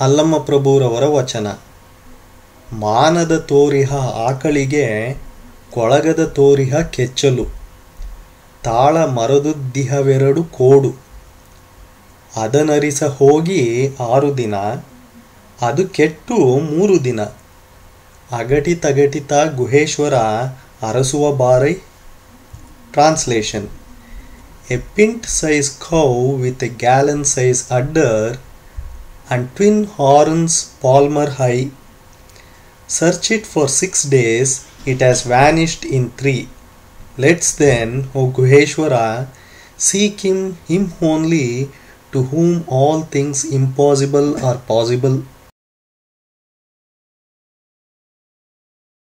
ಅಲ್ಲಮ್ಮ ಪ್ರಭುರವರ ವಚನ. ಮಾನದ ತೋರಿಹ ಆಕಳಿಗೆ, ಕೊಳಗದ ತೋರಿಹ ಕೆಚ್ಚಲು. ತಾಳ ಮರದುದ್ದಿಹವೆರಡು ಕೋಡು. ಅದನರಿಸ ಹೋಗಿ ಆರು ದಿನ. ಅದು ಕೆಟ್ಟು ಮೂರು ದಿನ. ಅಗಟಿ ತಗಟಿತ ಗುಹೇಶ್ವರ ಅರಸುವ ಬಾರೈ. Translation a pint size cow with a gallon size udder and twin horns palmer high. Search it for six days, it has vanished in three. Let's then, O Guheshwara, seek him, him only, to whom all things impossible are possible